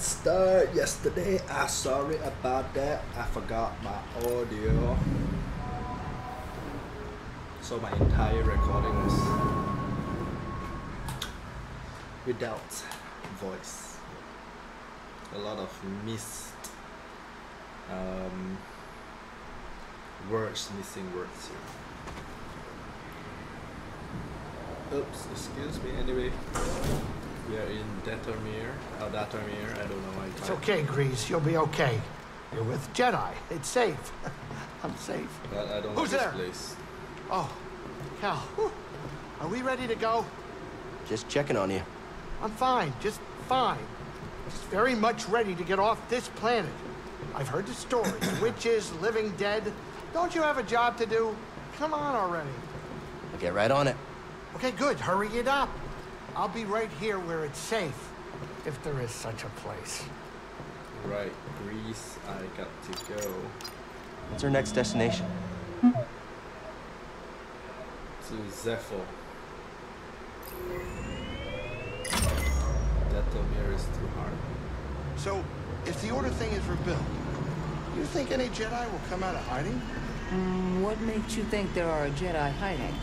start yesterday. I'm sorry about that. I forgot my audio. So my entire recording was without voice. A lot of missed um, words, missing words here. Oops, excuse me. Anyway, we are in Dathomir. Oh, uh, Dathomir. I don't know why. It's okay, Greez. You'll be okay. You're with Jedi. It's safe. I'm safe. But I don't Who's know there? this place. Oh, Cal. whew. Are we ready to go? Just checking on you. I'm fine. Just fine. Just very much ready to get off this planet. I've heard the stories. Witches, living dead. Don't you have a job to do? Come on already. I'll get right on it. Okay, good. Hurry it up. I'll be right here where it's safe. If there is such a place. Right, Greez. I got to go What's our next destination? to Zeffo. Dathomir is too hard. So, if the Order thing is rebuilt, do you think any Jedi will come out of hiding? Mm, what makes you think there are Jedi hiding?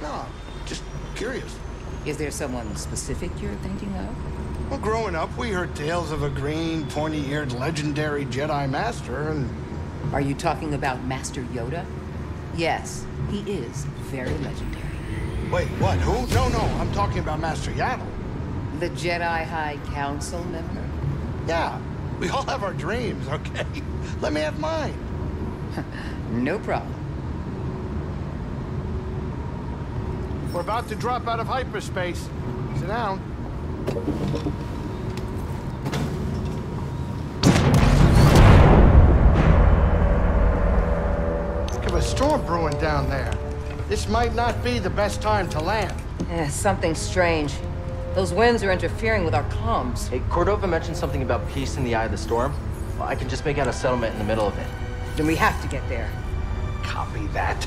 No, just curious. Is there someone specific you're thinking of? Well, growing up, we heard tales of a green, pointy-eared, legendary Jedi Master, and Are you talking about Master Yoda? Yes, he is very legendary. wait, what? Who? No, no, I'm talking about Master Yaddle. The Jedi High Council member? Yeah, we all have our dreams, okay? Let me have mine. No problem. We're about to drop out of hyperspace. Sit down. Look of a storm brewing down there. This might not be the best time to land. Eh, something strange. Those winds are interfering with our comms. Hey, Cordova mentioned something about peace in the eye of the storm. Well, I can just make out a settlement in the middle of it. Then we have to get there. Copy that.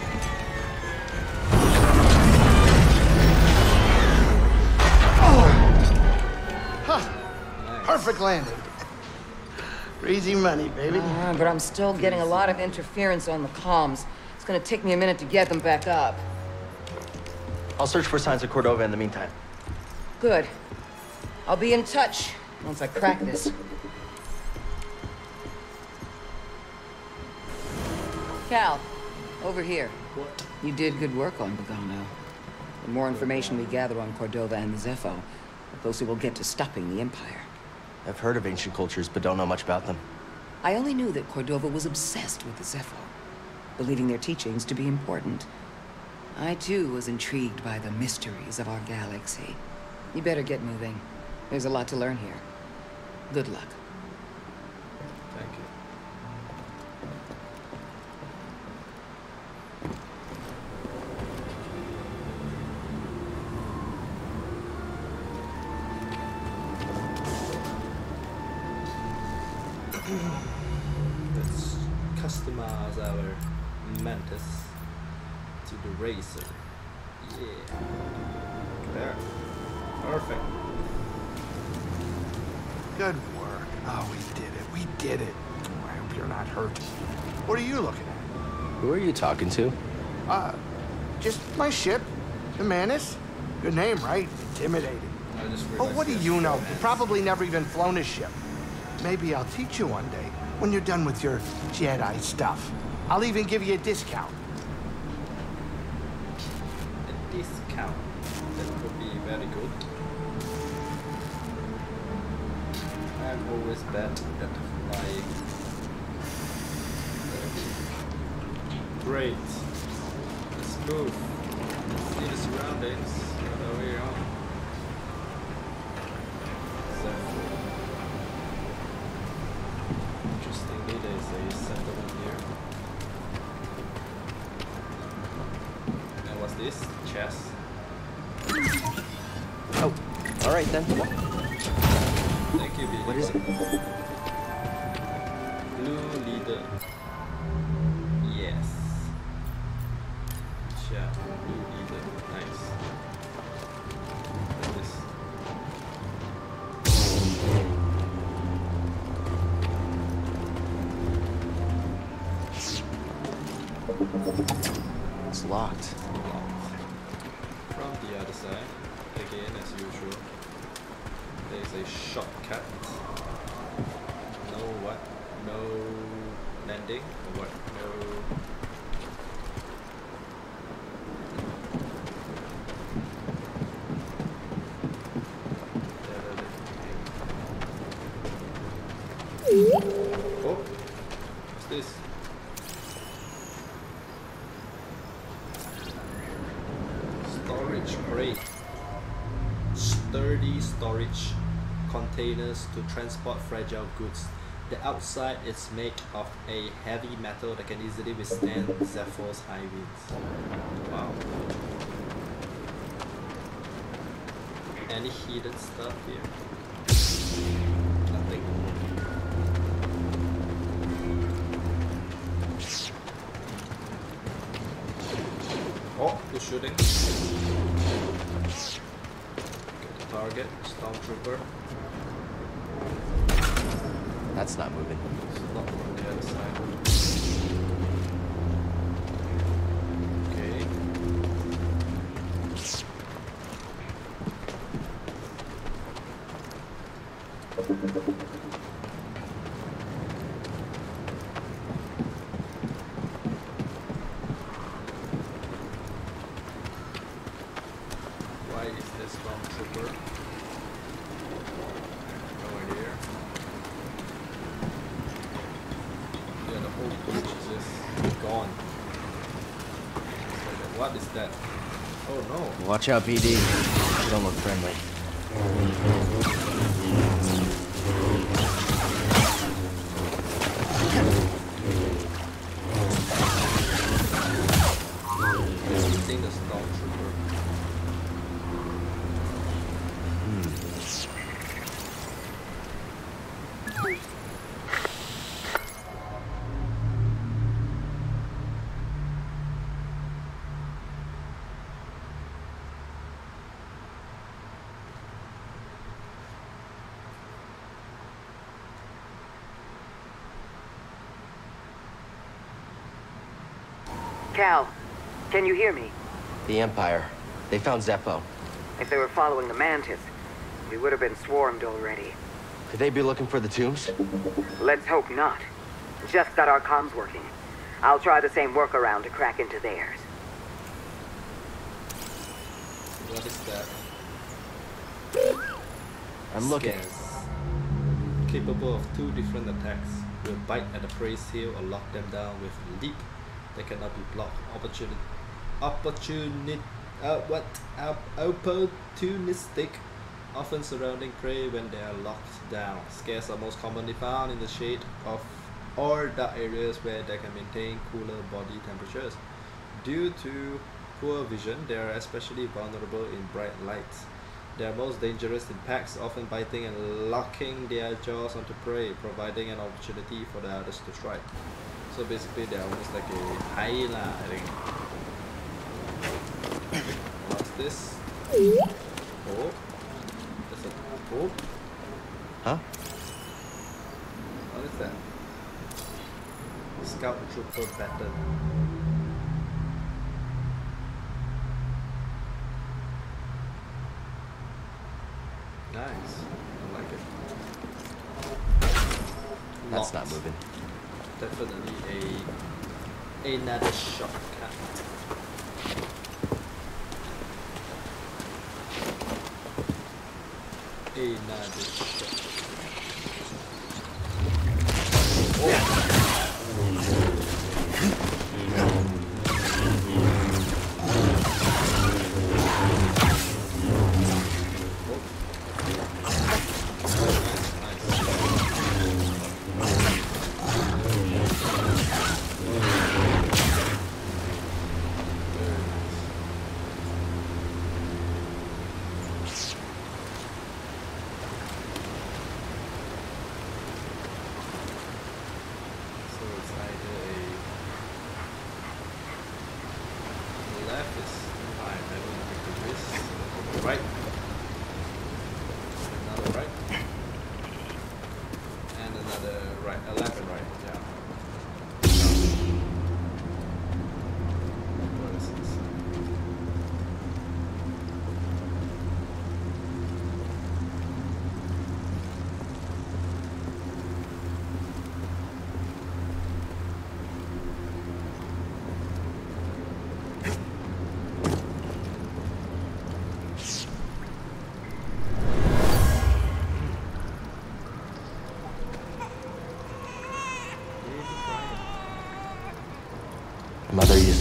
Perfect landing. Easy money, baby. Uh, but I'm still getting a lot of interference on the comms. It's gonna take me a minute to get them back up. I'll search for signs of Cordova in the meantime. Good. I'll be in touch once I crack this. Cal, over here. What? You did good work on Bogano. The more information we gather on Cordova and the Zeffo, the closer we'll get to stopping the Empire. I've heard of ancient cultures, but don't know much about them. I only knew that Cordova was obsessed with the Zeffo, believing their teachings to be important. I too was intrigued by the mysteries of our galaxy. You better get moving. There's a lot to learn here. Good luck. Mantis to the racer. Yeah. There. Perfect. Good work. Oh, we did it. We did it. Oh, I hope you're not hurt. What are you looking at? Who are you talking to? Uh, just my ship, the Mantis. Good name, right? Intimidating. I just But what do you know? four You probably never even flown a ship. Maybe I'll teach you one day when you're done with your Jedi stuff. I'll even give you a discount. A discount? That would be very good. I'm always bad at flying. Great. Let's move. Let's see the surroundings. What are we on? So. Interestingly, there's a to transport fragile goods. The outside is made of a heavy metal that can easily withstand Zeffo's high winds. Wow. Any hidden stuff here? Nothing. Oh, who's shooting? Get the target, stormtrooper. That's not moving. Okay. Why is this stormtrooper? No idea. Yeah, the whole beach is just gone. It's like, What is that? Oh no. Watch out. You don't look friendly. Can you hear me? The Empire. They found Zeffo. If they were following the Mantis, we would have been swarmed already. Could they be looking for the tombs? Let's hope not. Just got our comms working. I'll try the same workaround to crack into theirs. What is that? I'm looking. Scans. Capable of two different attacks. Will bite at the prey's heel or lock them down with a leap that cannot be blocked. Opportunity. Opportunity. Uh, what? Uh, opportunistic. Often surrounding prey when they are locked down. Scazz are most commonly found in the shade of or dark areas where they can maintain cooler body temperatures. Due to poor vision, they are especially vulnerable in bright lights. They are most dangerous in packs, often biting and locking their jaws onto prey, providing an opportunity for the others to strike. So basically, they are almost like a hyena, I think. This? Oh, there's a oh. Huh? What is that? Scout Trooper Baton. Nice. I like it. That's not moving. Definitely a another shortcut.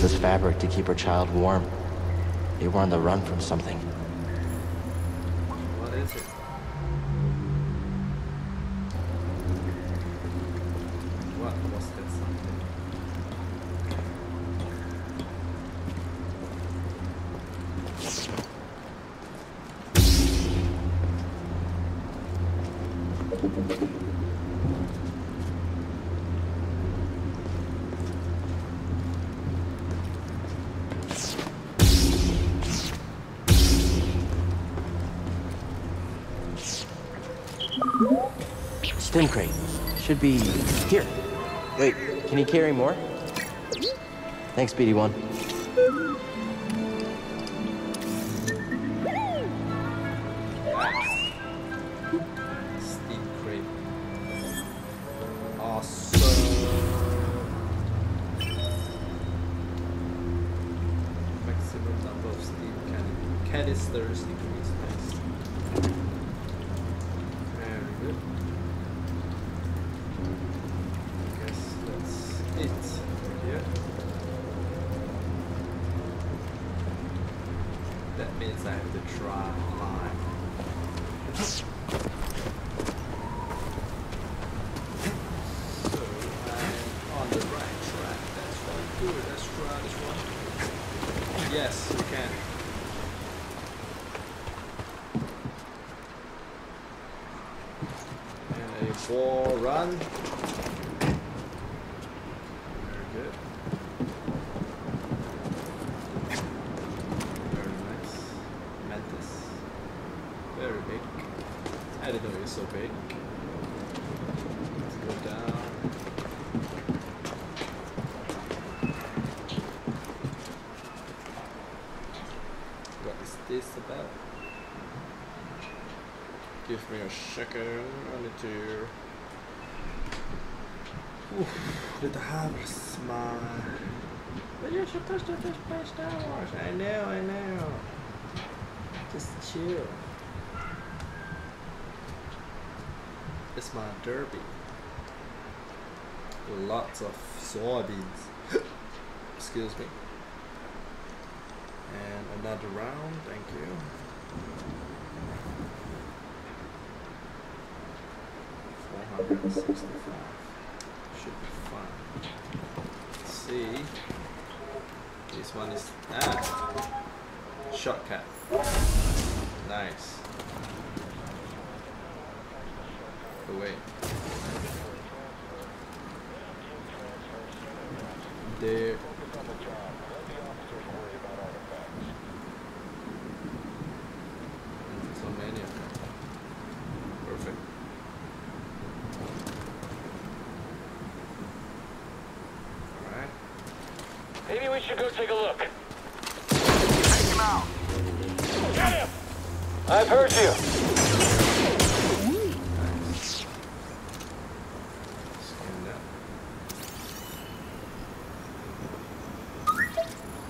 This fabric to keep her child warm. They were on the run from something. Should be here. Wait, can you carry more? Thanks, BD1. Oof, lite halvsma. But you're supposed to just play Star Wars. I know, I know. Just chill. It's my derby. Lots of soybeans. Excuse me. And another round, thank you. Four hundred and sixty-five. Should be fine. Let's see. This one is ah shortcut. Nice. Oh wait. There. So many of them. Perfect. Alright. Maybe we should go take a look. Take him out. Get him! I've heard you. Nice. Scan.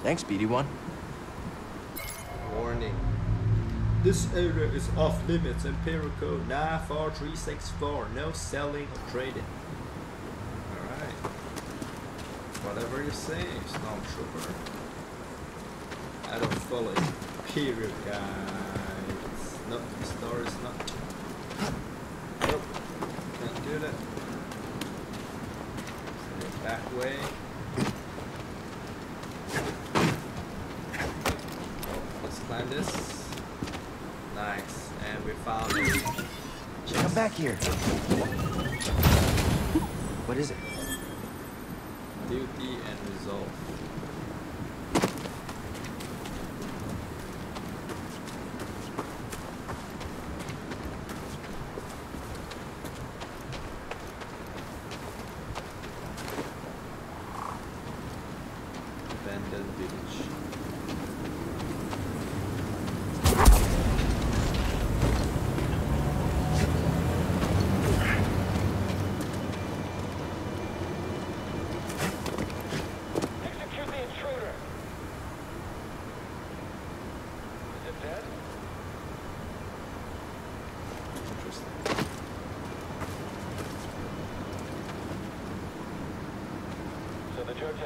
Thanks, BD1. Warning. This area is off limits. Imperial Code 94364. No selling or trading. Alright. Whatever you say, Stormtrooper. I don't follow Imperial guides. Nope, the store is not. Nope. Can't do that. Stay back way. Oh, let's climb this. Nice. And we found it. Come back here. What is it? Duty and resolve.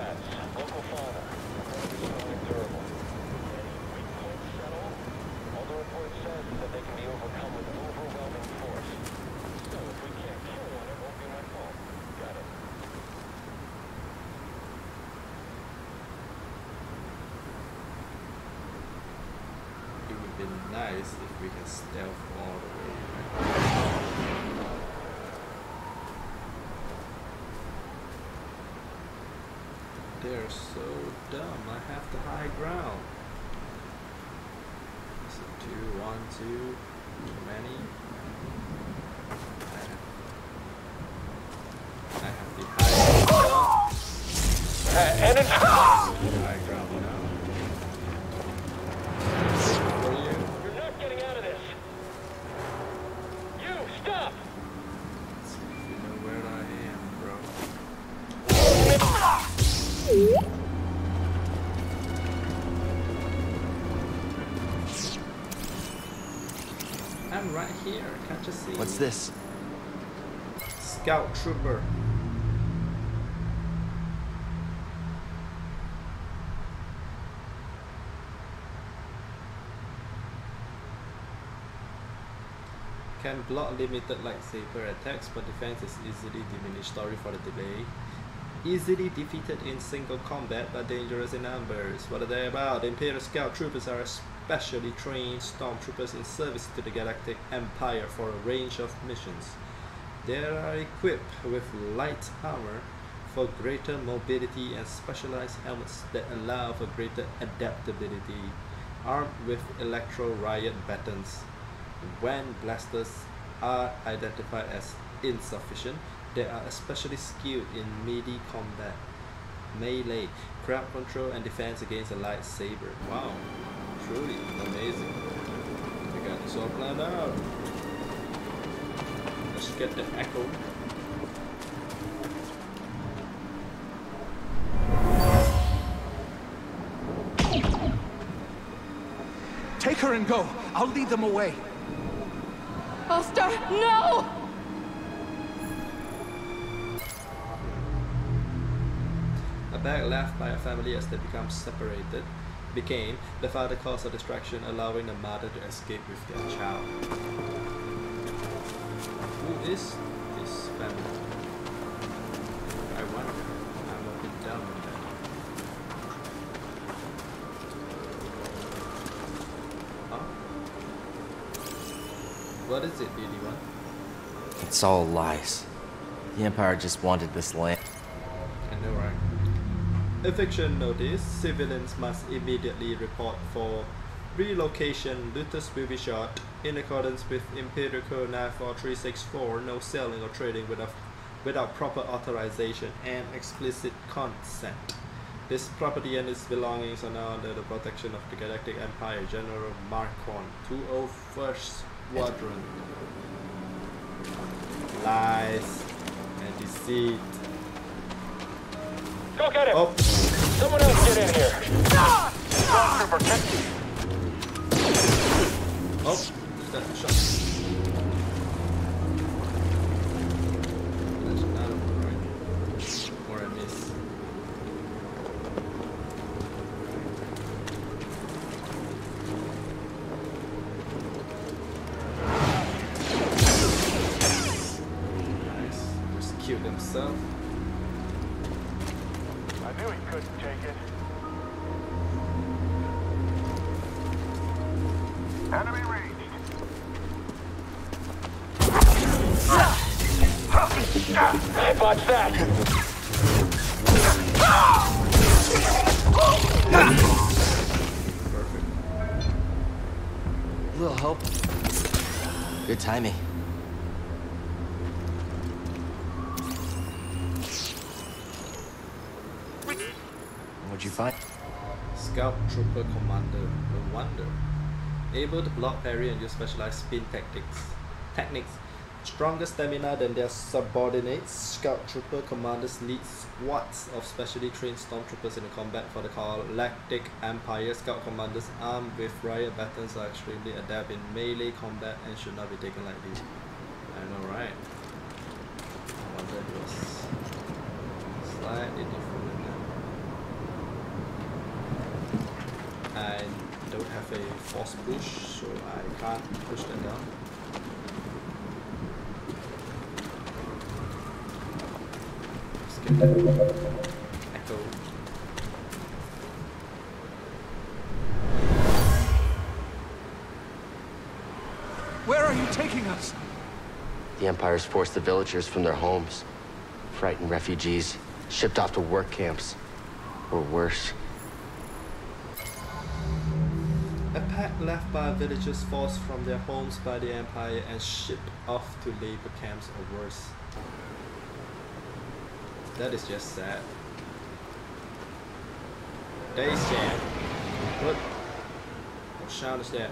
defense. Local fauna. Incredibly strong and durable. Any weak points at all? All the report says is that they can be overcome with overwhelming force. So if we can't kill one, it won't be my fault. Got it. It would be nice stealth all the way. They're so dumb. I have the high ground. So two, one, two, too many. I have, I have the high ground. Uh, Scout Trooper. Can block limited lightsaber attacks, but defense is easily diminished. Sorry for the delay. Easily defeated in single combat, but dangerous in numbers. What are they about? Imperial Scout Troopers are specially trained stormtroopers in service to the Galactic Empire for a range of missions. They are equipped with light armor for greater mobility and specialized helmets that allow for greater adaptability. Armed with electro riot batons, when blasters are identified as insufficient, they are especially skilled in melee combat, melee, crowd control, and defense against a lightsaber. Wow, truly amazing. We got this all planned out. Let's get the echo. Take her and go. I'll lead them away. Ulster, no! A bag left by a family as they become separated became the father cause of distraction, allowing the mother to escape with their child. Who is this family? I wonder. I'm a bit down with that. Huh? What is it, BD1? It's all lies. The Empire just wanted this land. I know, right? Eviction notice. Civilians must immediately report for relocation. Looters will be shot. In accordance with Imperial Code 94364, no selling or trading without, without proper authorization and explicit consent. This property and its belongings are now under the protection of the Galactic Empire General Marcon, 201st Squadron. Lies and deceit. Go get him! Oh, Someone else get in here! Stormtrooper, catch me. Oh, that shot. That's timing. What'd you find? Scout Trooper Commander, no wonder. Able to block parry and use specialized spin tactics. Techniques stronger stamina than their subordinates, scout trooper commanders lead squads of specially trained stormtroopers in the combat for the Galactic Empire. Scout commanders armed with riot batons are extremely adept in melee combat and should not be taken lightly. I know, right? I wonder if it was slightly different than that. I don't have a force push, so I can't push them down. Echo. Where are you taking us? The Empire's forced the villagers from their homes. Frightened refugees, shipped off to work camps. Or worse. A pack left by villagers forced from their homes by the Empire and shipped off to labor camps or worse. That is just sad. Days Jam. What? What sound is that?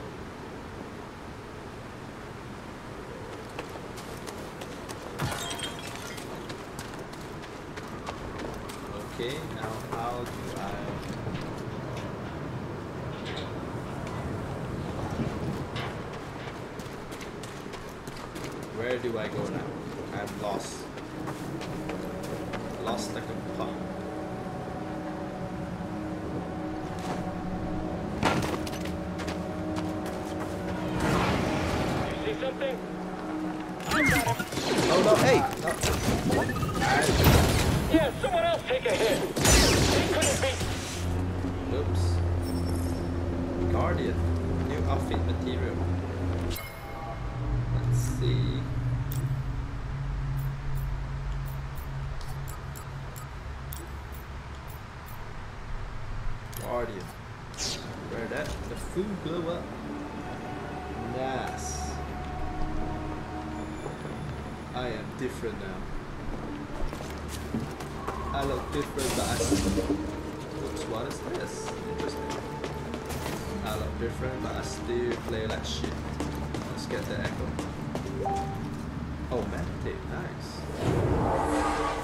Okay, now how do I... Where do I go now? I'm lost. food blow up? Yes. I am different now. I look different, but I still... Oops, what is this? Interesting. I look different, but I still play like shit. Let's get the echo. Oh, meditate, nice.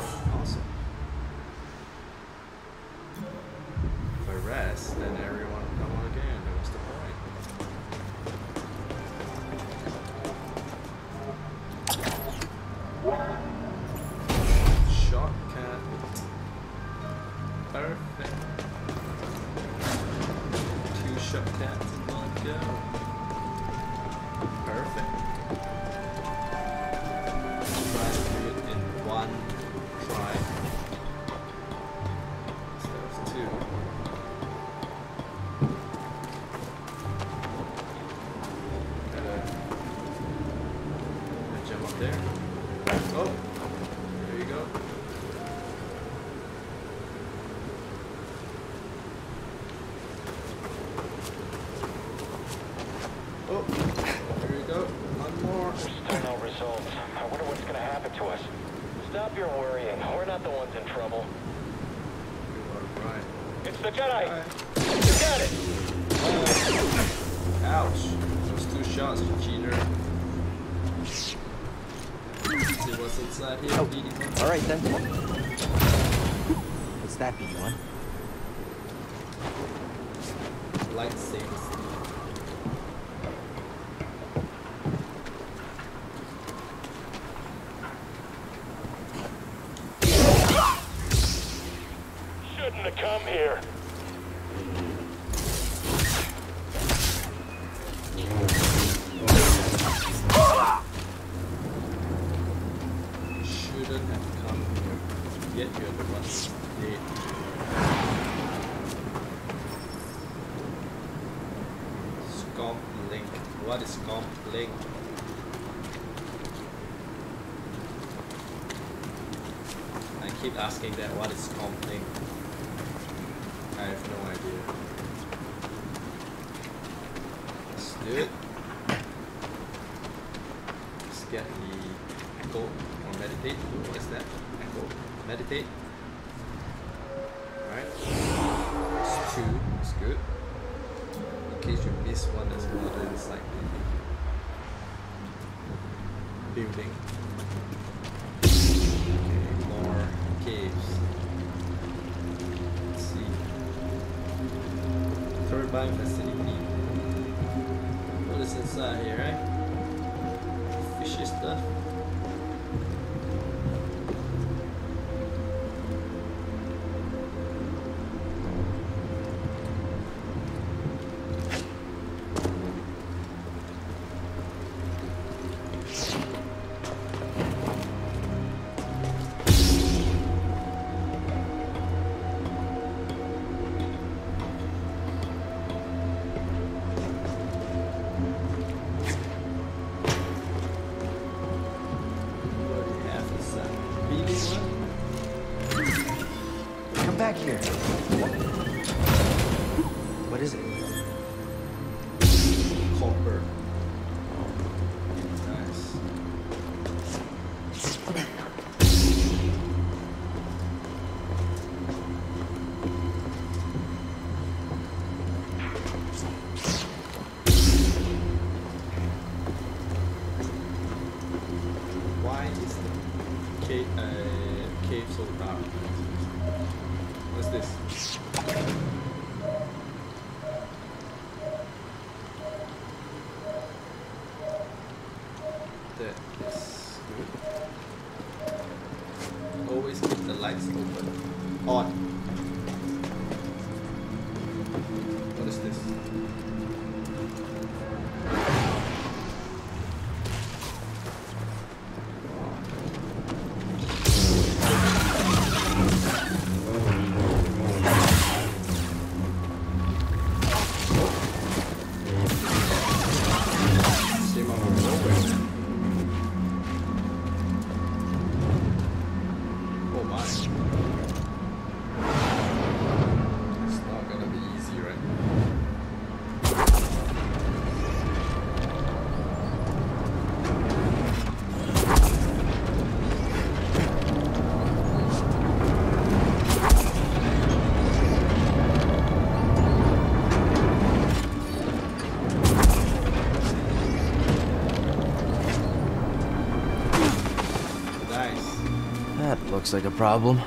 Looks like a problem. Yep.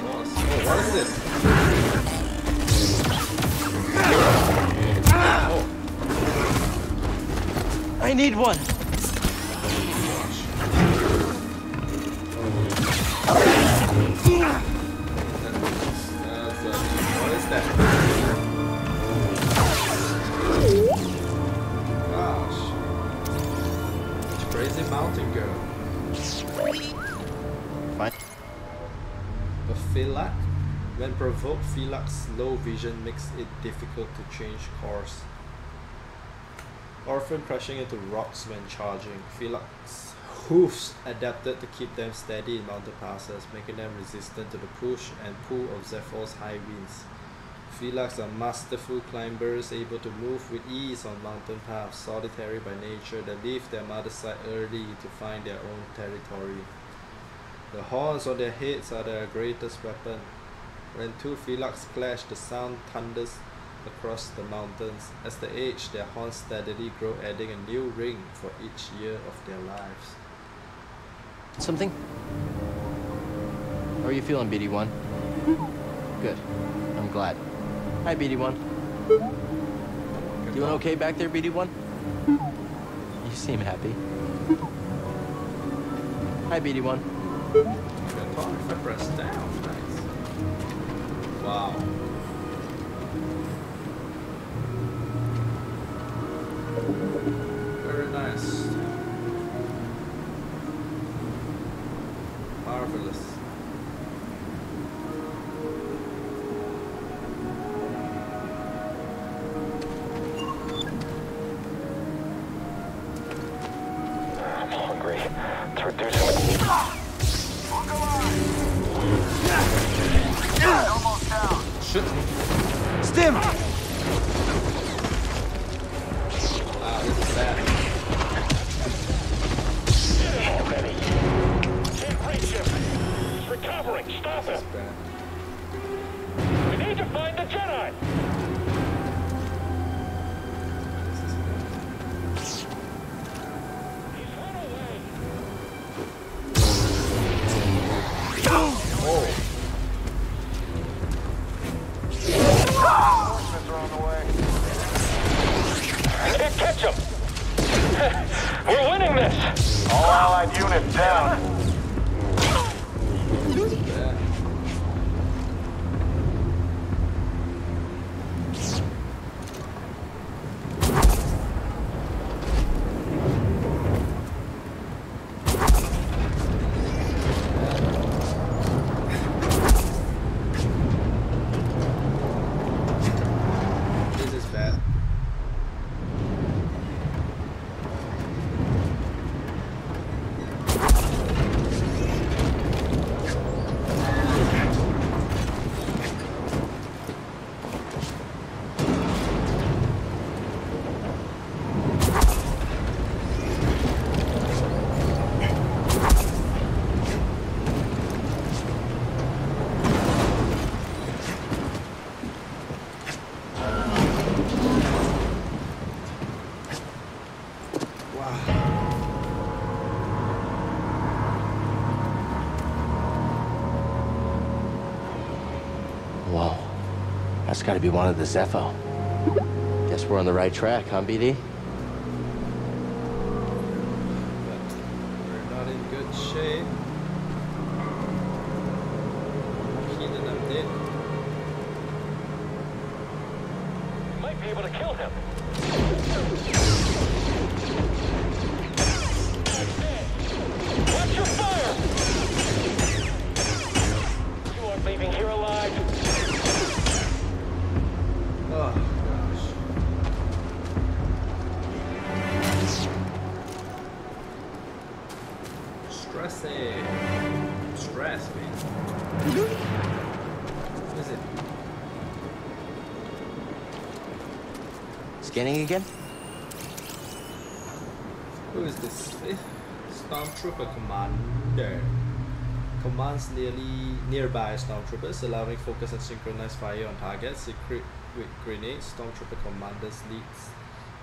Oh, what is this? I need one. Vision makes it difficult to change course. Often crashing into rocks when charging. Phillak hooves adapted to keep them steady in mountain passes, making them resistant to the push and pull of Zeffo's high winds. Phillak are masterful climbers, able to move with ease on mountain paths, solitary by nature, that leave their mother side early to find their own territory. The horns on their heads are their greatest weapon. When two Phillaks clash, the sound thunders across the mountains. As they age, their horns steadily grow, adding a new ring for each year of their lives. Something? How are you feeling, BD1? Good. I'm glad. Hi, BD1. Doing okay back there, BD1? You seem happy. Hi, BD1. Good talk if I press down. Wow. Very nice. Marvelous. That's gotta be one of the Zeffo. Guess we're on the right track, huh, BD? Say stress, man. What is it? Scanning again? Who is this? Eh? Stormtrooper commander. Commands nearly nearby stormtroopers, allowing focus and synchronized fire on targets. Equipped with grenades, stormtrooper commanders leads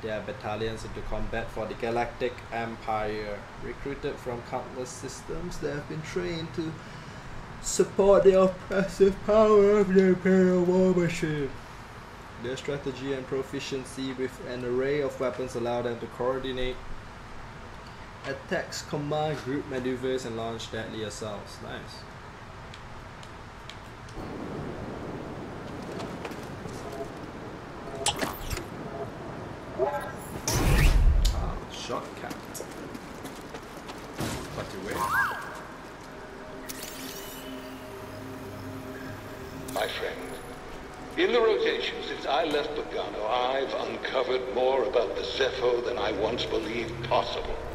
their battalions into combat for the Galactic Empire. Recruited from countless systems, they have been trained to support the oppressive power of the Imperial War Machine. Their strategy and proficiency with an array of weapons allow them to coordinate attacks, command group maneuvers, and launch deadly assaults. Nice. Once believed possible.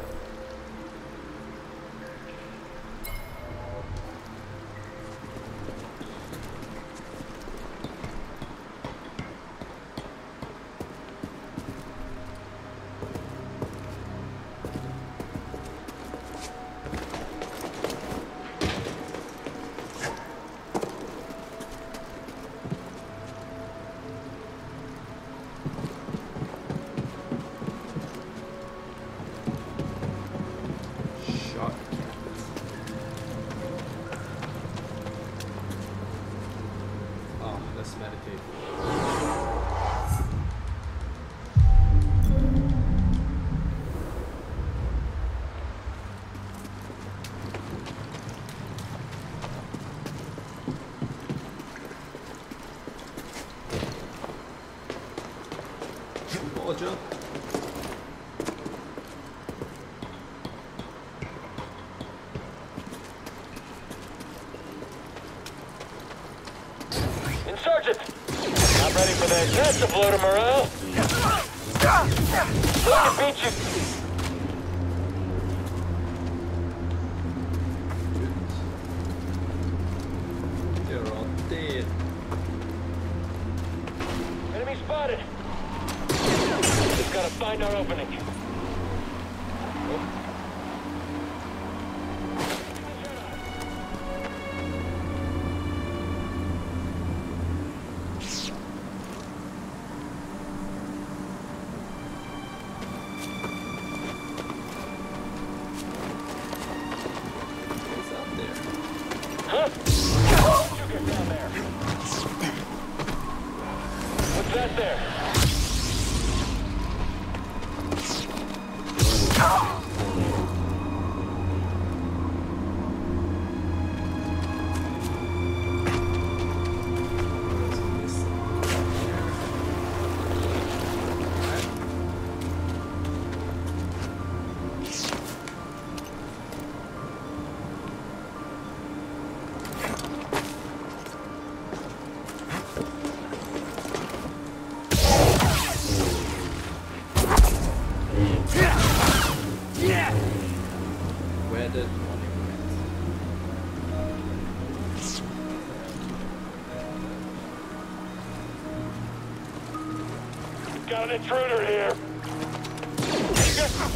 An intruder here.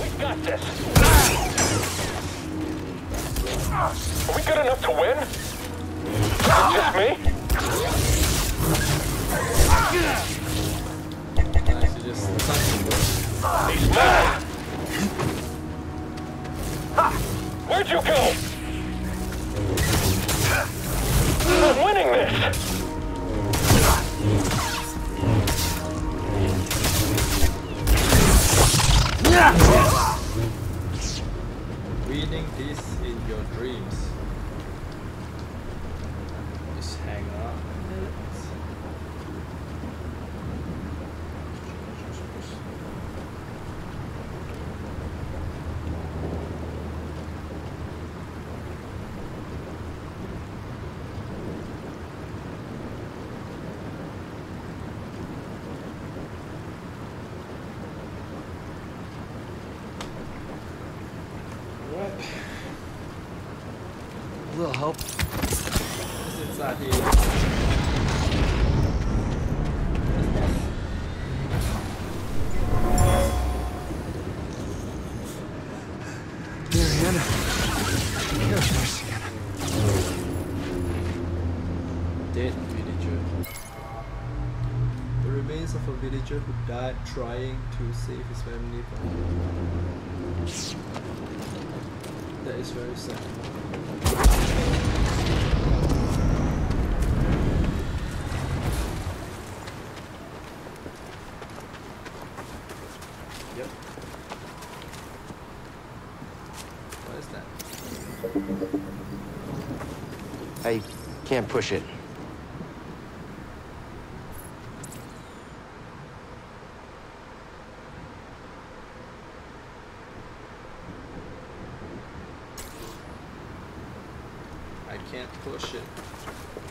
We got this. Are we good enough died trying to save his family from. That is very sad. I can't push it. Can't push it.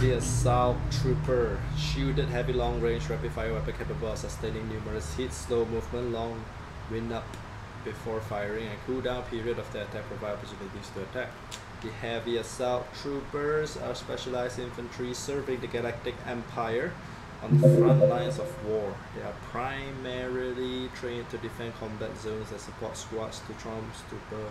Heavy Assault Trooper. Shielded heavy long range rapid fire weapon capable of sustaining numerous hits, slow movement, long wind up before firing, and cooldown period of the attack provide opportunities to attack. The Heavy Assault Troopers are specialized infantry serving the Galactic Empire on the front lines of war. They are primarily trained to defend combat zones and support squads to stormtrooper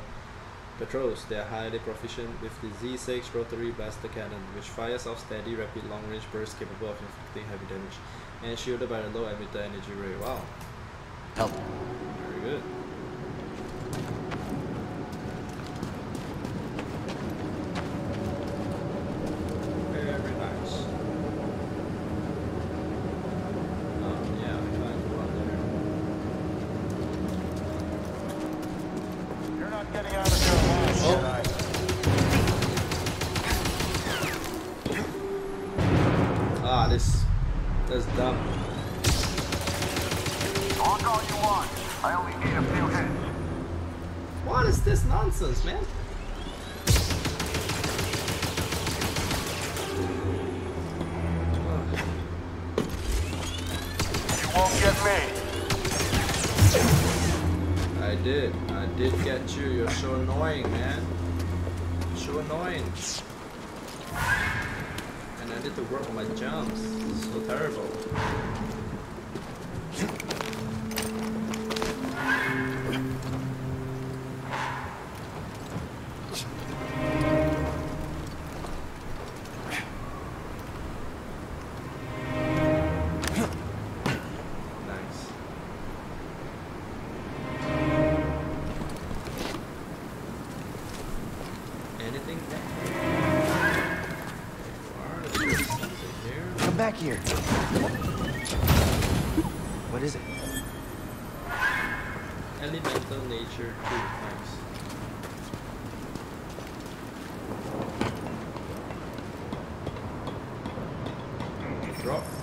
patrols. They are highly proficient with the Z6 rotary blaster cannon, which fires off steady, rapid, long-range bursts capable of inflicting heavy damage, and shielded by a low emitter energy ray. Wow, Help. very good. Back here. What is it? Elemental nature too. Nice. Drop.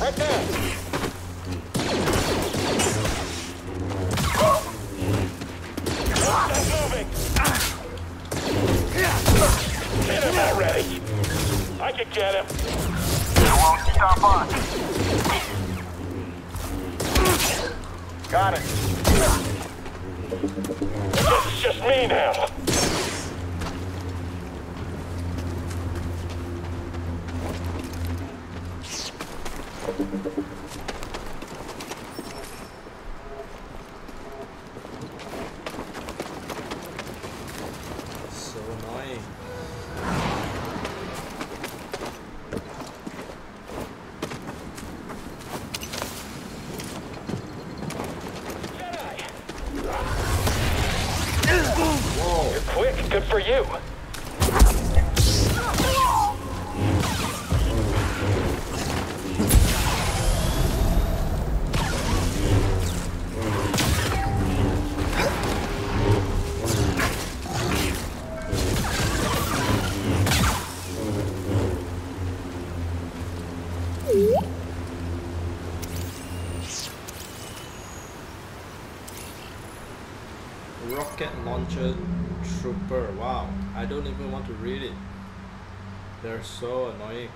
Right there. Rocket trooper. Wow, I don't even want to read it. They're so annoying.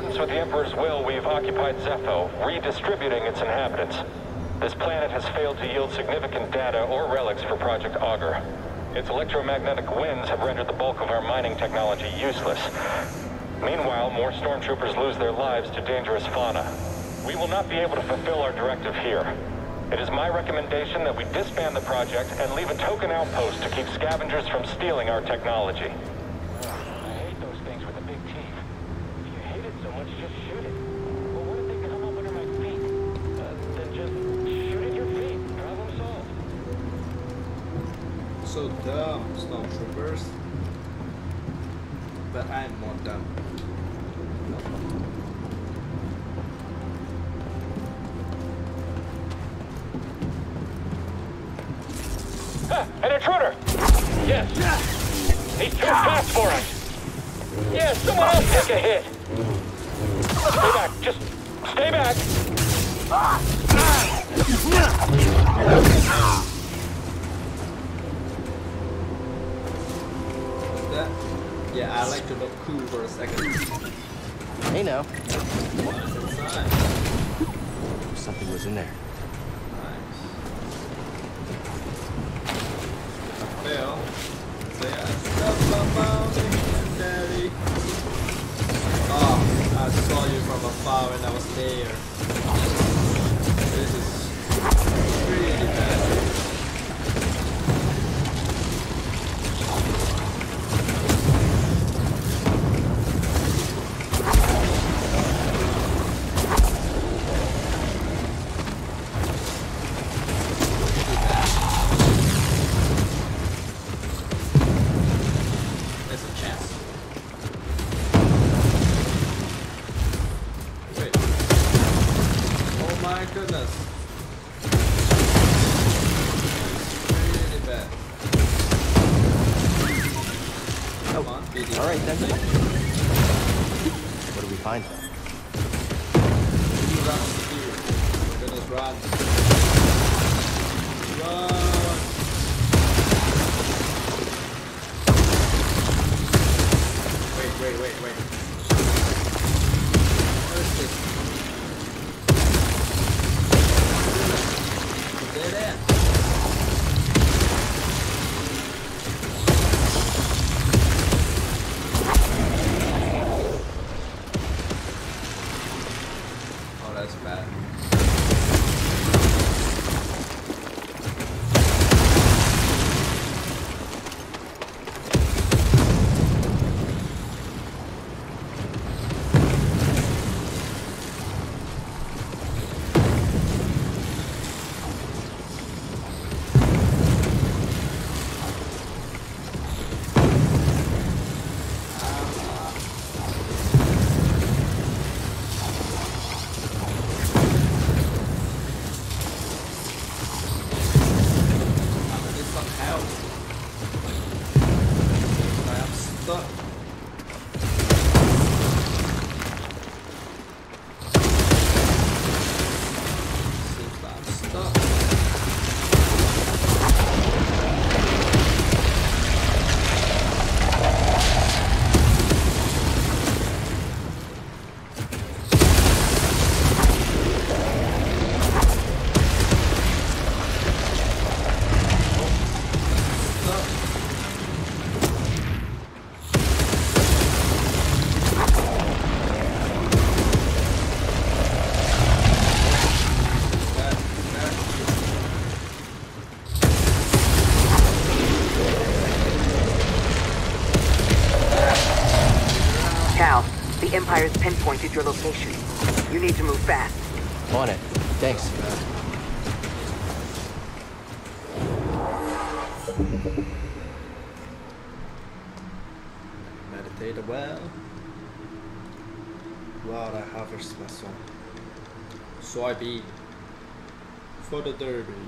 Accordance with the Emperor's will, we've occupied Zeffo, redistributing its inhabitants. This planet has failed to yield significant data or relics for Project Augur. Its electromagnetic winds have rendered the bulk of our mining technology useless. Meanwhile, more stormtroopers lose their lives to dangerous fauna. We will not be able to fulfill our directive here. It is my recommendation that we disband the project and leave a token outpost to keep scavengers from stealing our technology. Right, then. What soybean. For the derby.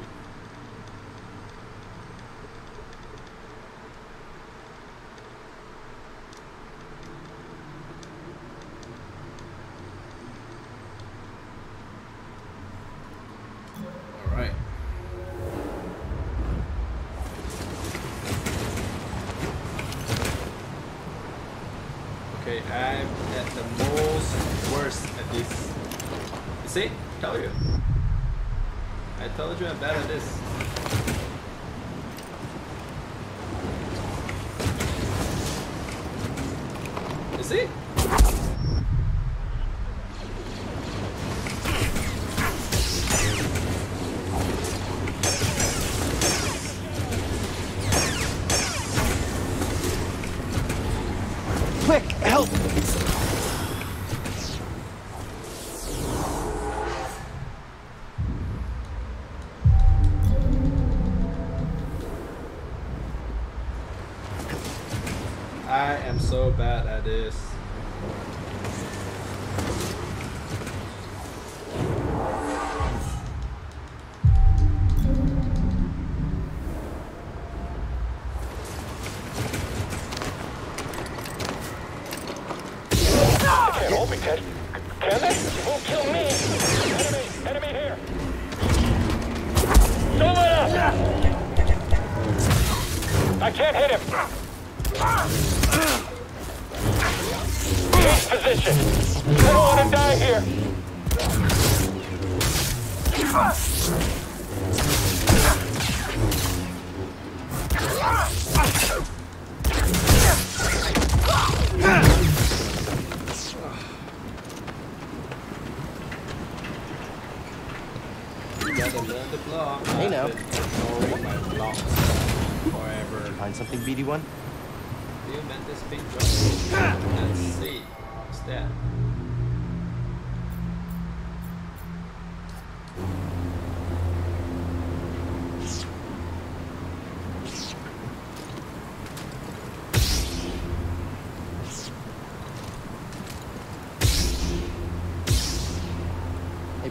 so bad at this.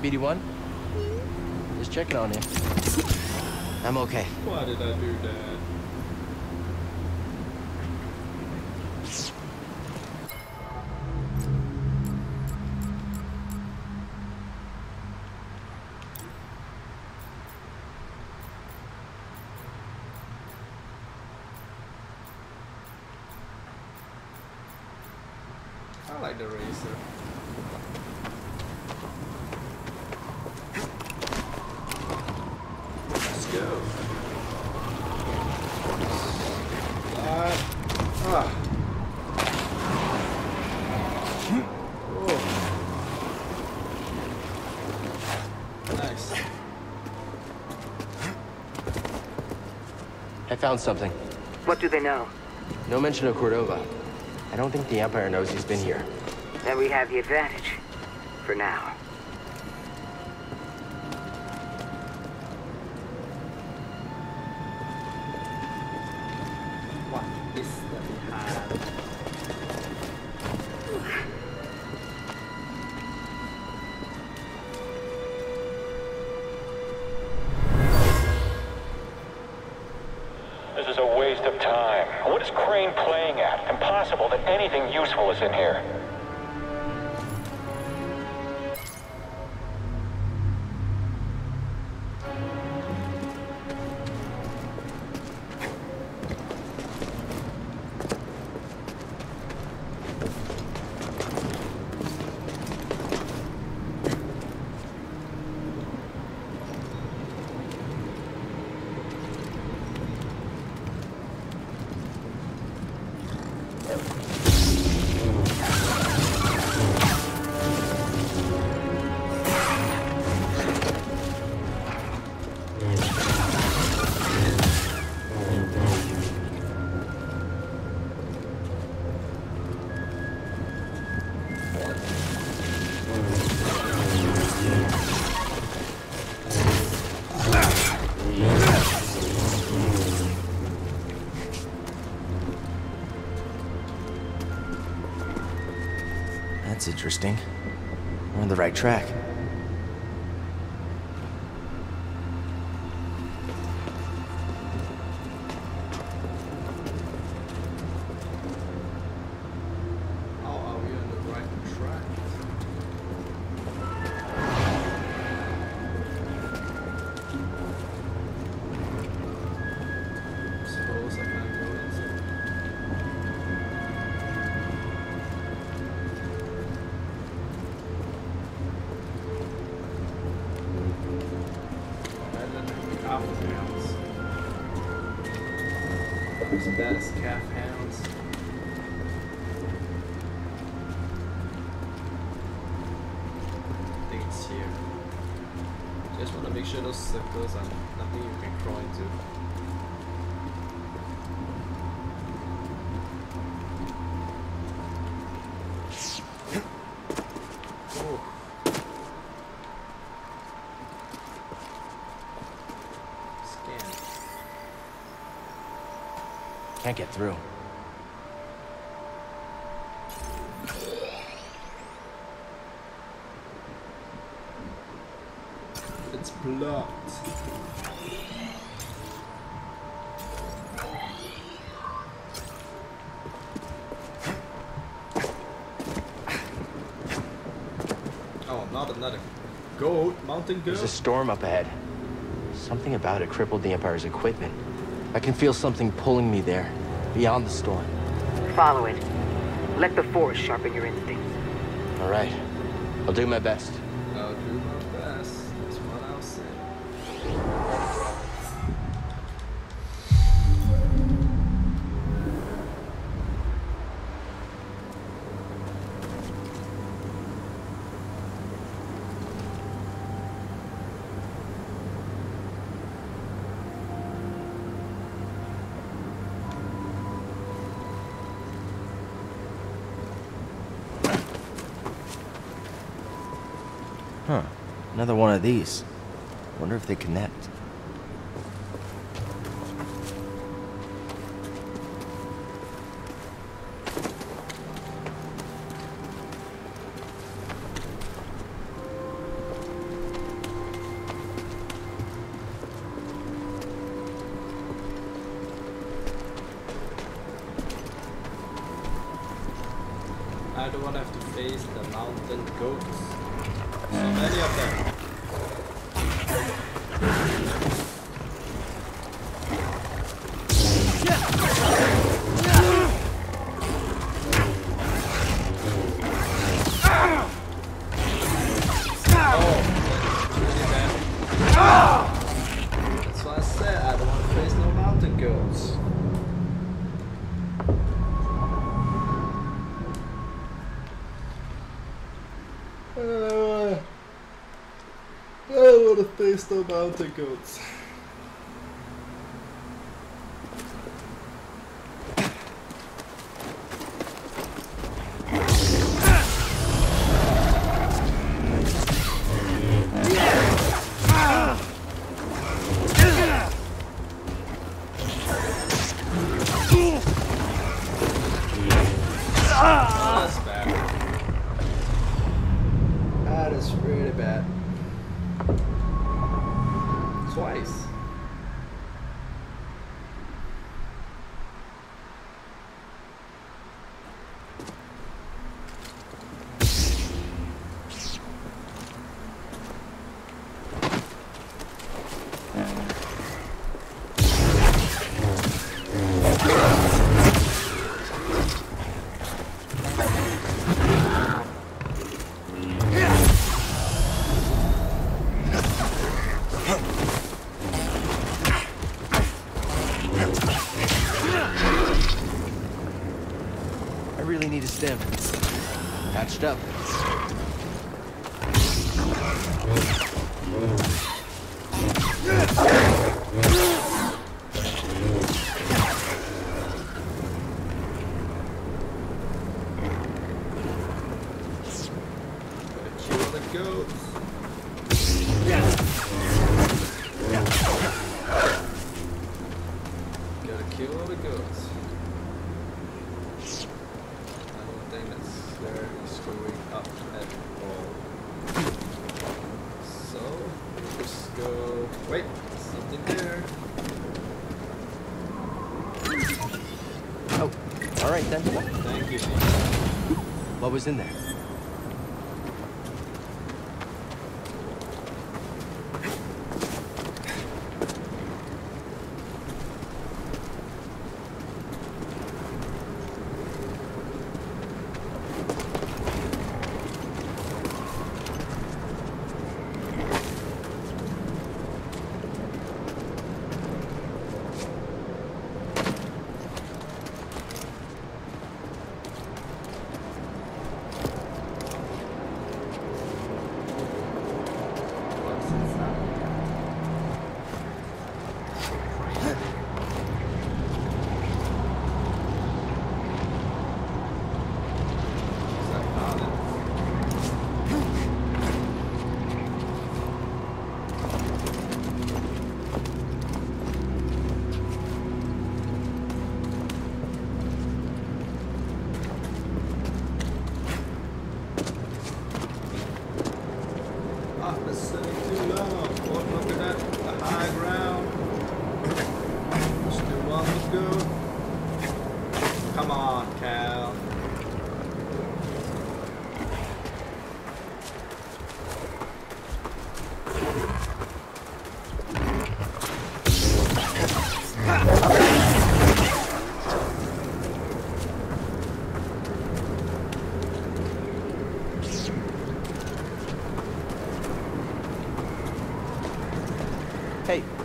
BD1? Just checking on you. I'm okay. Why did I do that? found something. What do they know? No mention of Cordova. I don't think the Empire knows he's been here. Then we have the advantage. For now. Interesting. We're on the right track. Can't get through. It's blocked. Oh, not another goat, mountain goat. There's a storm up ahead. Something about it crippled the Empire's equipment. I can feel something pulling me there, beyond the storm. Follow it. Let the Force sharpen your instincts. All right. I'll do my best. Another one of these. Wonder if they connect. No mountain goats. Wait, something there. Oh, all right then. Thank you. What was in there?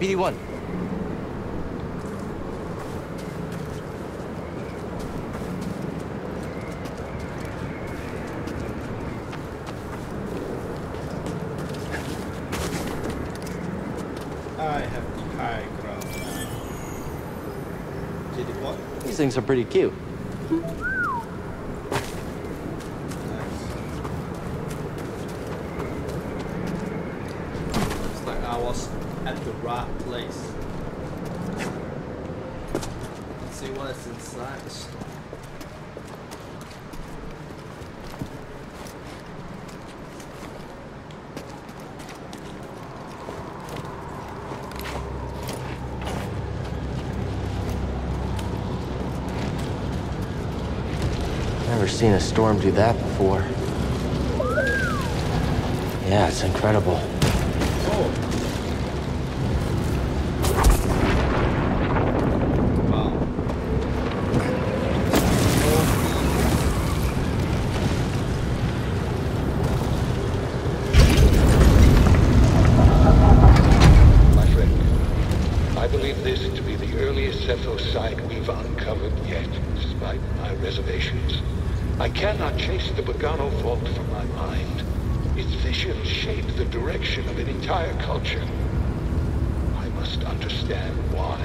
BD-1. I have high ground. BD-1. These things are pretty cute. Never seen a storm do that before. Yeah, it's incredible. I cannot chase the Bogano vault from my mind. Its visions shape the direction of an entire culture. I must understand why.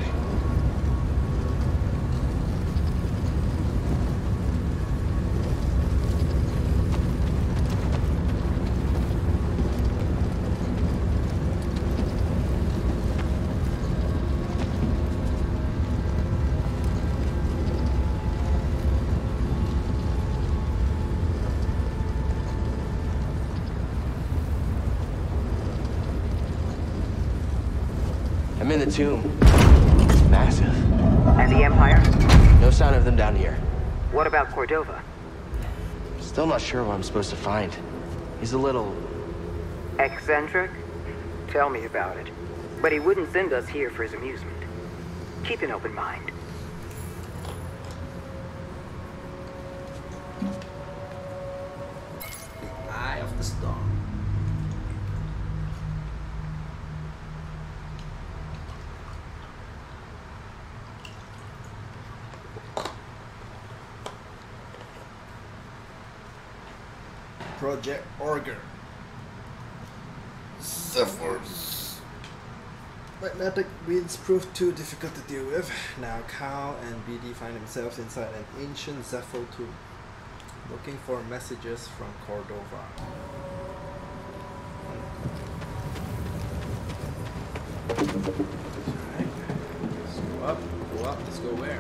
I'm in the tomb. It's massive. And the Empire? No sign of them down here. What about Cordova? Still not sure what I'm supposed to find. He's a little... Eccentric? Tell me about it. But he wouldn't send us here for his amusement. Keep an open mind. Eye of the storm. Project Orger. Zephyrs. Magnetic winds proved too difficult to deal with. Now Cal and BD find themselves inside an ancient Zeffo tomb, looking for messages from Cordova. Alright. Let's go up, go up, let's go where?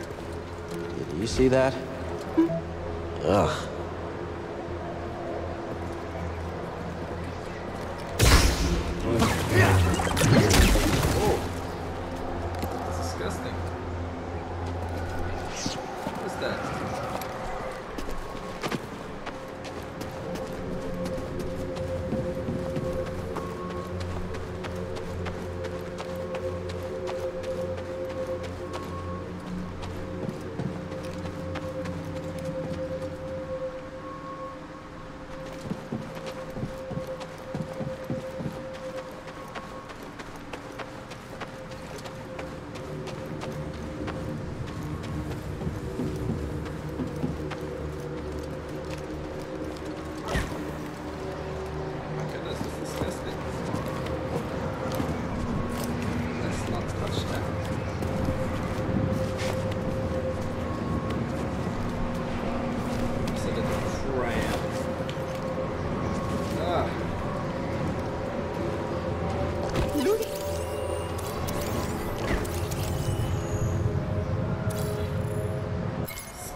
Did you see that? Ugh. Oh!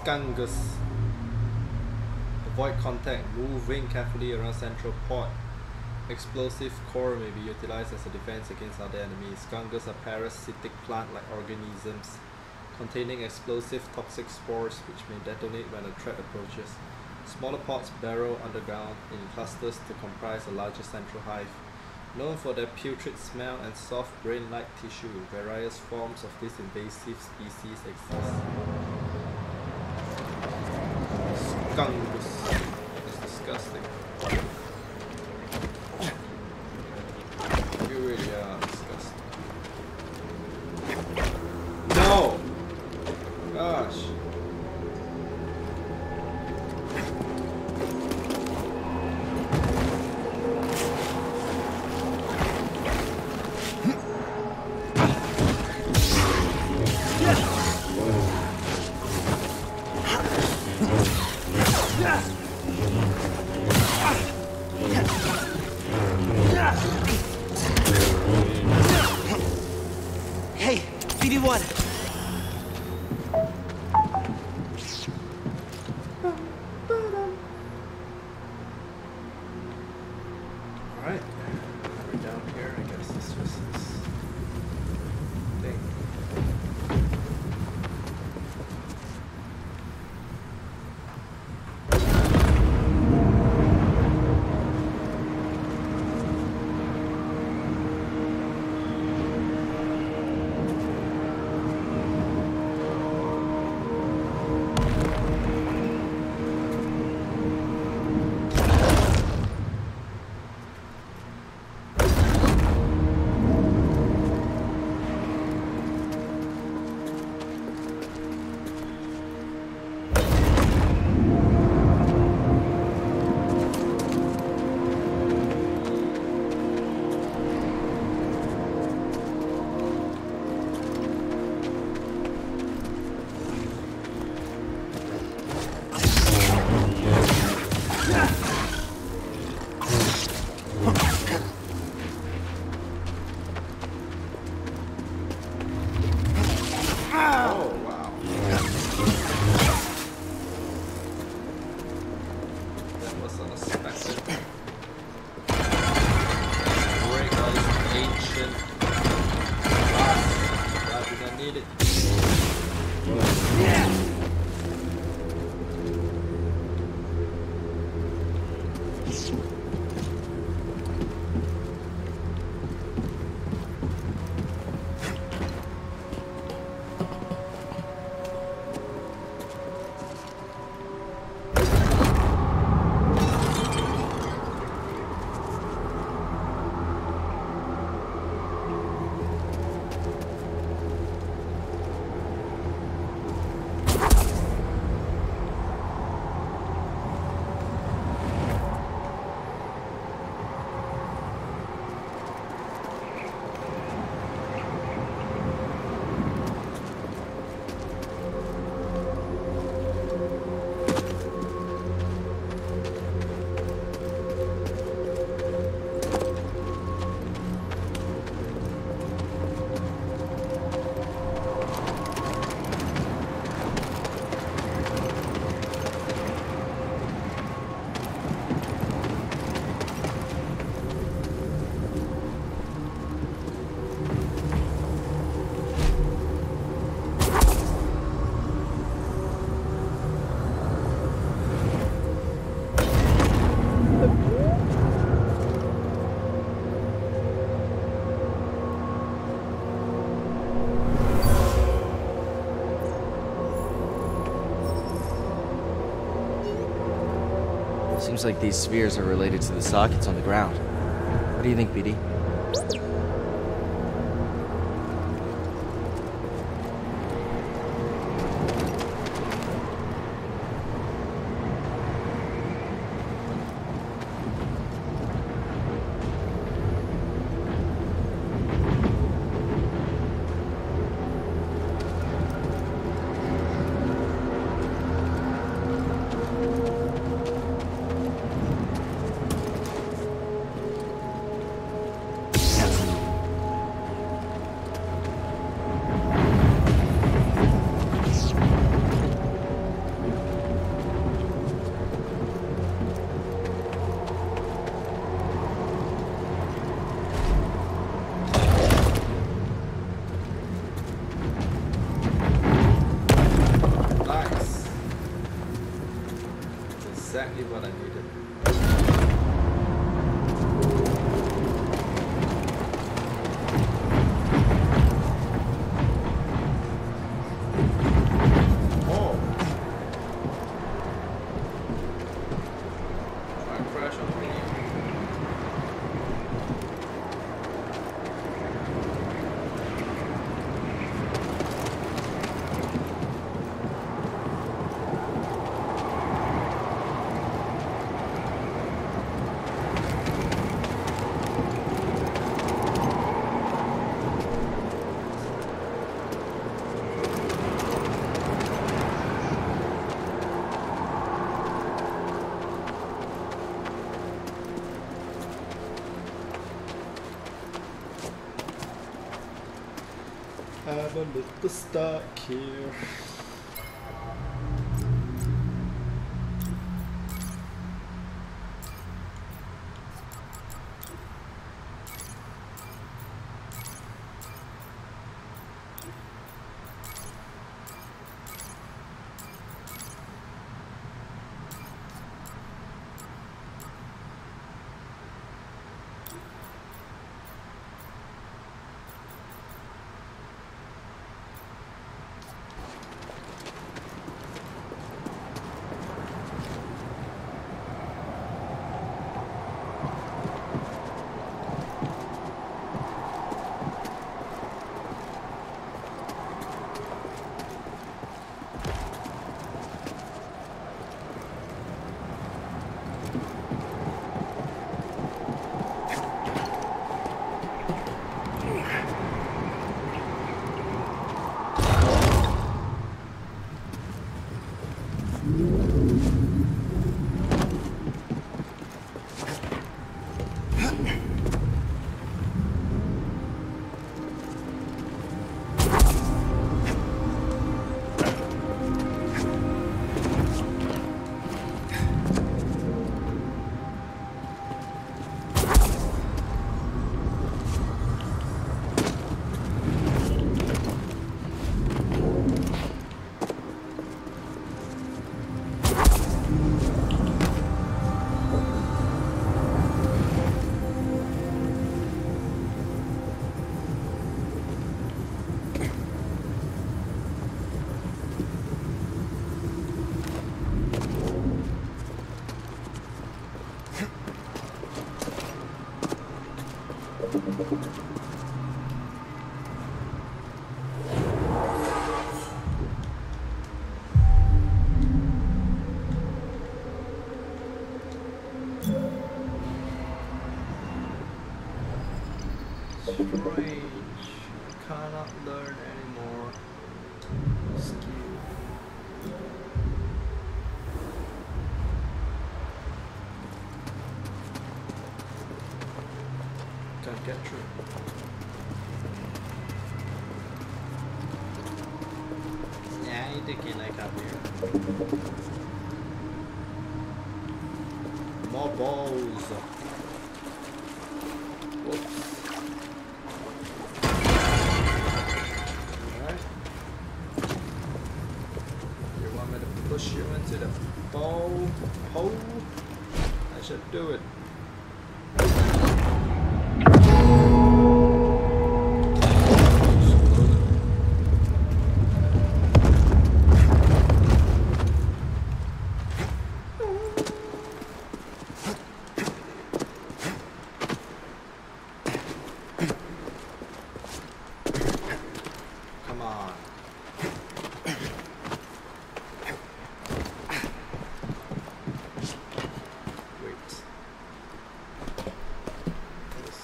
Skungus. Avoid contact, moving carefully around central port. Explosive core may be utilized as a defense against other enemies. Skungus are parasitic plant-like organisms containing explosive toxic spores which may detonate when a threat approaches. Smaller pods burrow underground in clusters to comprise a larger central hive. Known for their putrid smell and soft brain-like tissue, various forms of this invasive species exist. Skungus. It's Peace. Seems like these spheres are related to the sockets on the ground. What do you think, BD? Stuck here. More balls. You want me to push you into the ball hole? I should do it. Come on. Wait. Yes.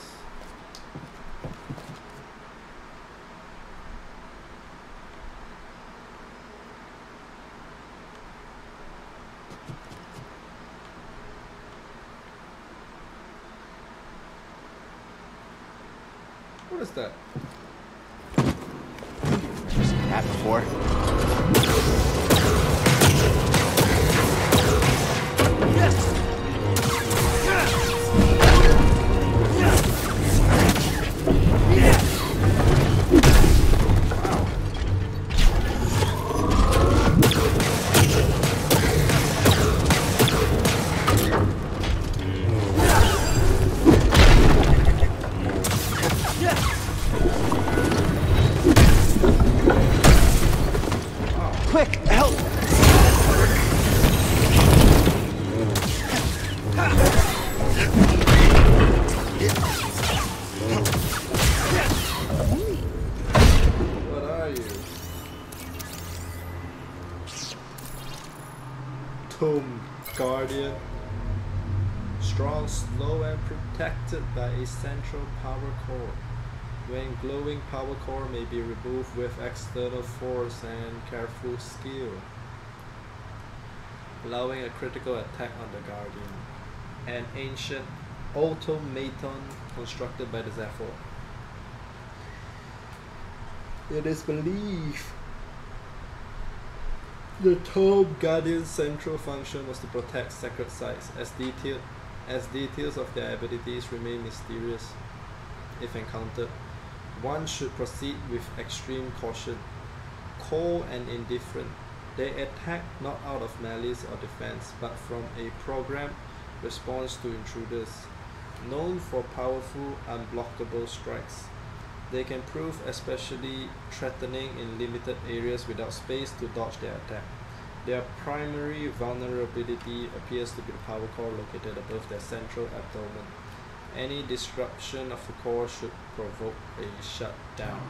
What is that? Seen that before. Central power core. When glowing power core may be removed with external force and careful skill. Allowing a critical attack on the Guardian. An ancient automaton constructed by the Zeffo. It is believed the Tomb Guardian's central function was to protect sacred sites, as detailed as details of their abilities remain mysterious. If encountered, one should proceed with extreme caution. Cold and indifferent, they attack not out of malice or defense, but from a programmed response to intruders. Known for powerful, unblockable strikes, they can prove especially threatening in limited areas without space to dodge their attack. Their primary vulnerability appears to be the power core located above their central abdomen. Any disruption of the core should provoke a shutdown.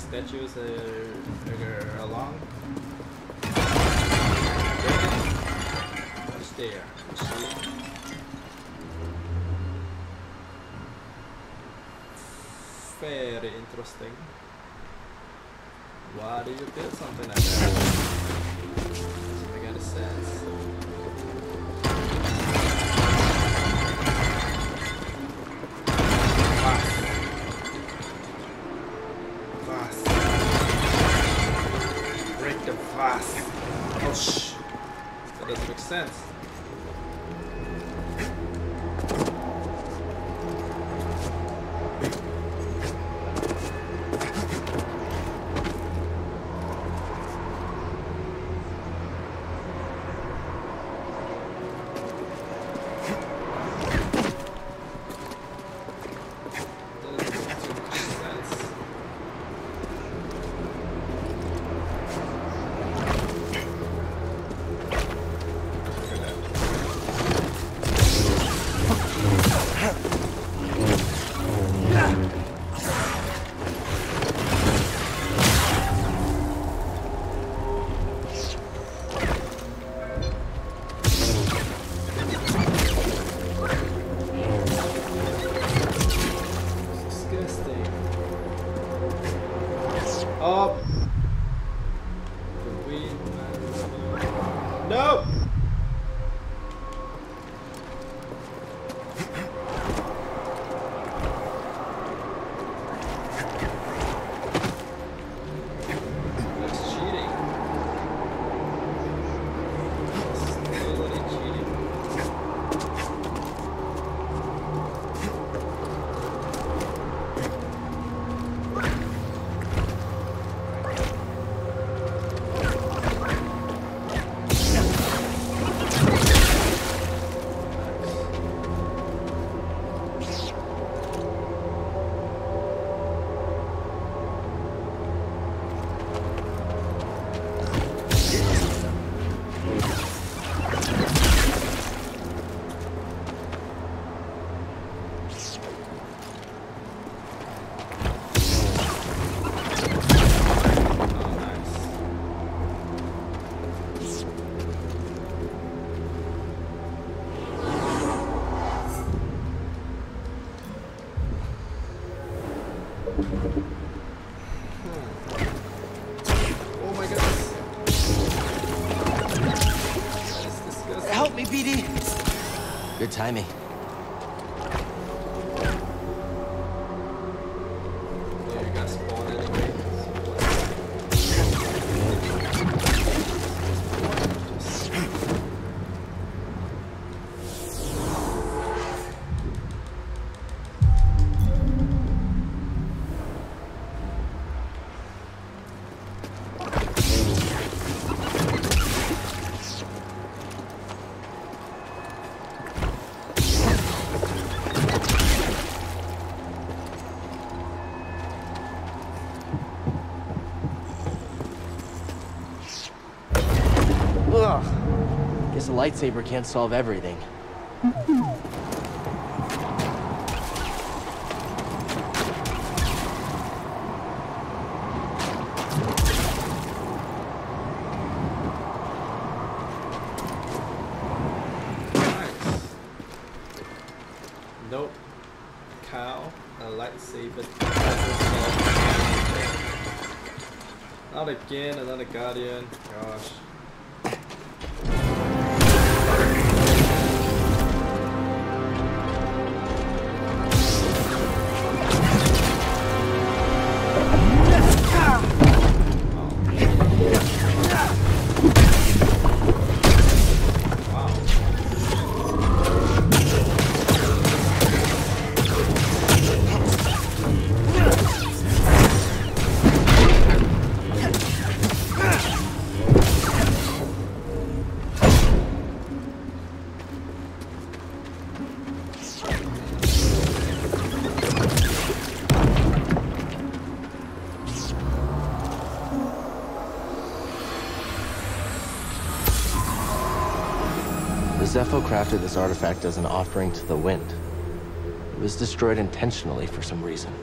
Statues are, uh, along? What's there? Very interesting. Why do you build something 财迷。lightsaber can't solve everything. Nope. Cow, a lightsaber. Not again, another guardian. Apo crafted this artifact as an offering to the wind. It was destroyed intentionally for some reason.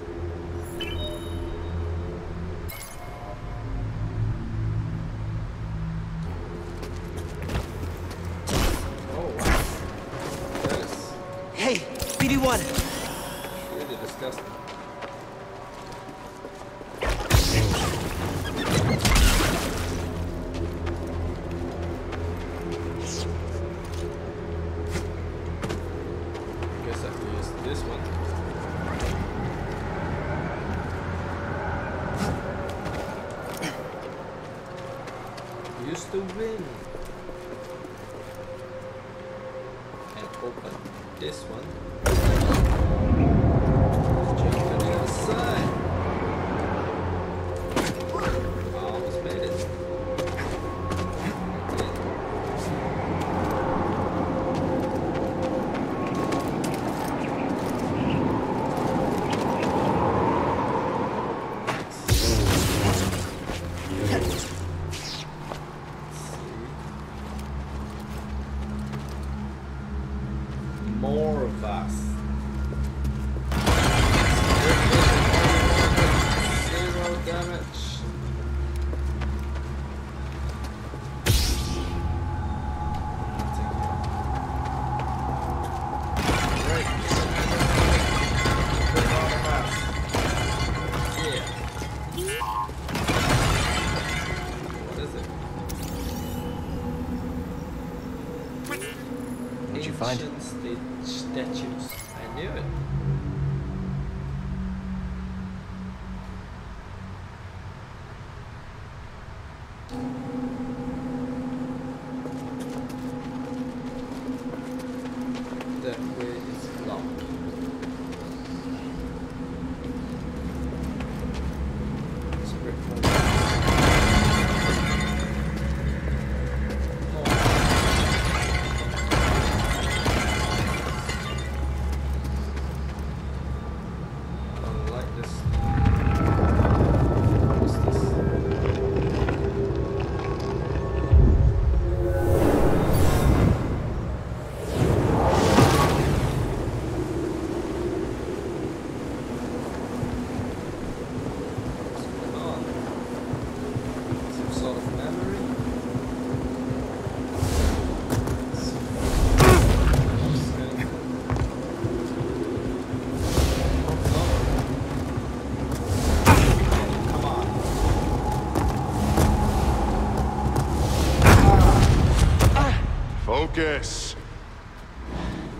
Focus!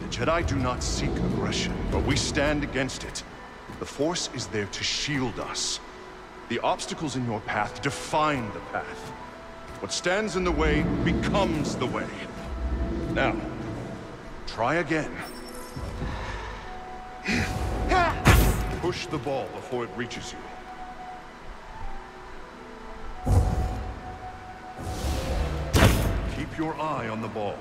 The Jedi do not seek aggression, but we stand against it. The Force is there to shield us. The obstacles in your path define the path. What stands in the way becomes the way. Now, try again. Push the ball before it reaches you. Keep your eye on the ball.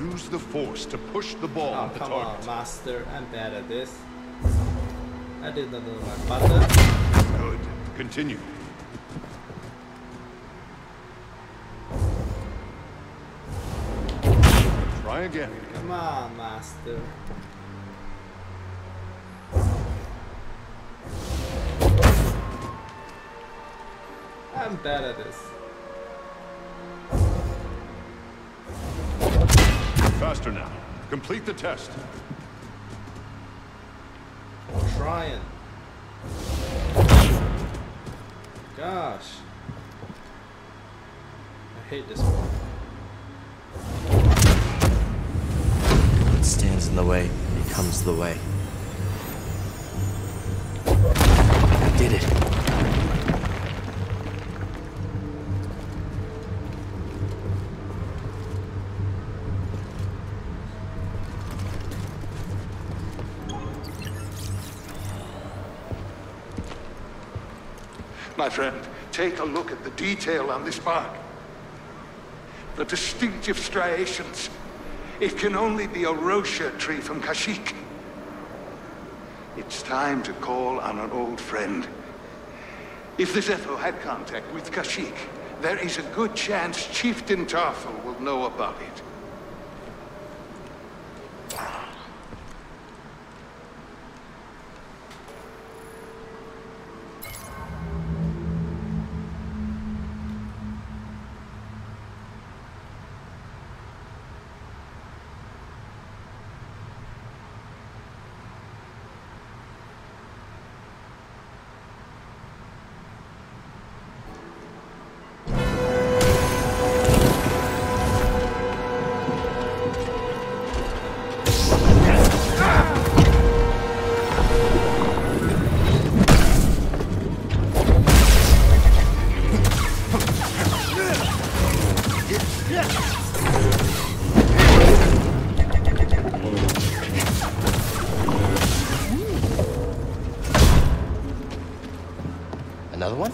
Use the force to push the ball ah, Oh, at the come target. on, master. I'm bad at this. I did not know my button. Uh, Good. Continue. Try again. Come on, master. I'm bad at this. Faster now. Complete the test. Trying. Gosh. I hate this one. What stands in the way becomes the way. I did it. My friend, take a look at the detail on this bark. The distinctive striations. It can only be a wroshyr tree from Kashyyyk. It's time to call on an old friend. If the Zeffo had contact with Kashyyyk, there is a good chance Chieftain Tarful will know about it. Another one?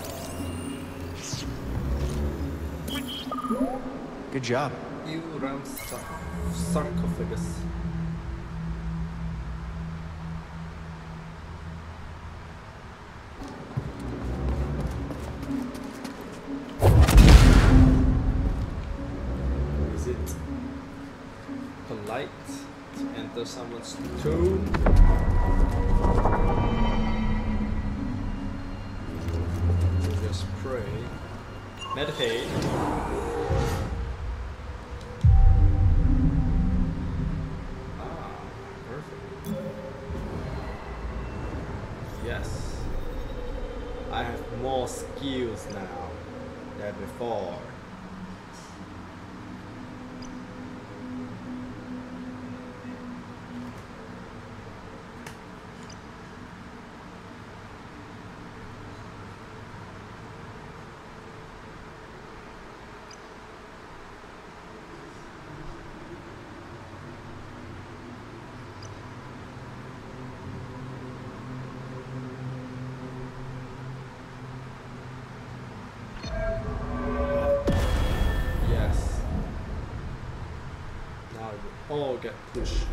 Good job. You round sarcophagus. All get pushed.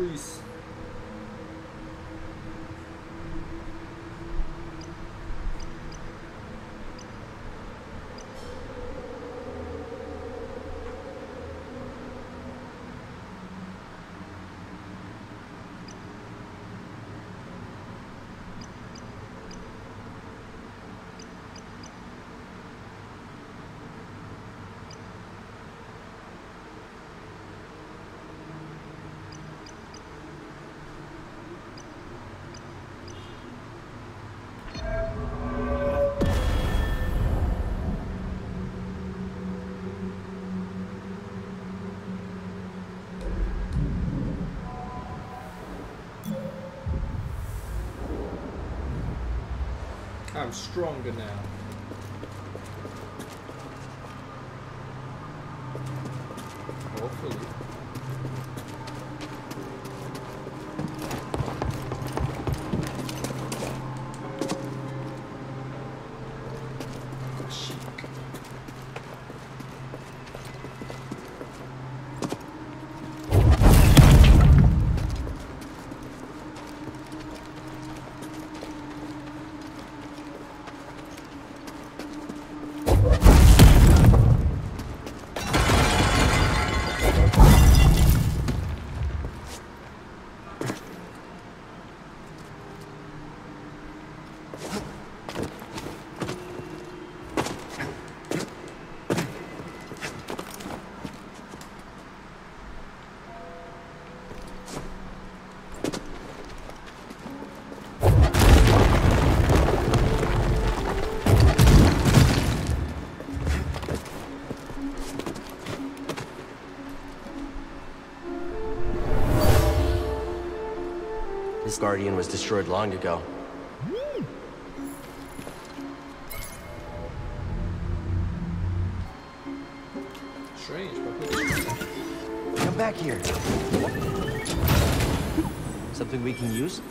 Everything Stronger now. Guardian was destroyed long ago. Strange, but Come back here. Something we can use?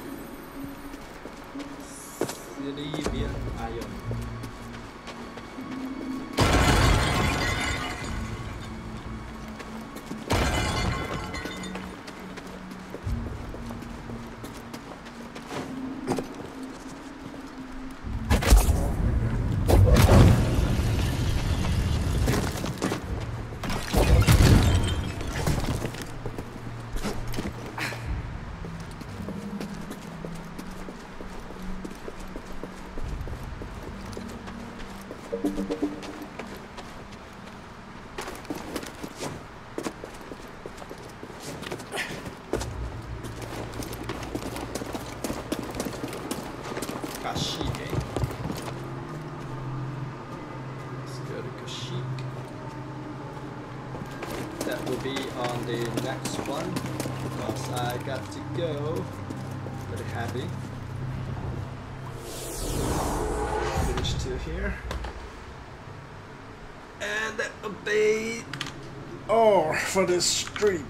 For this stream.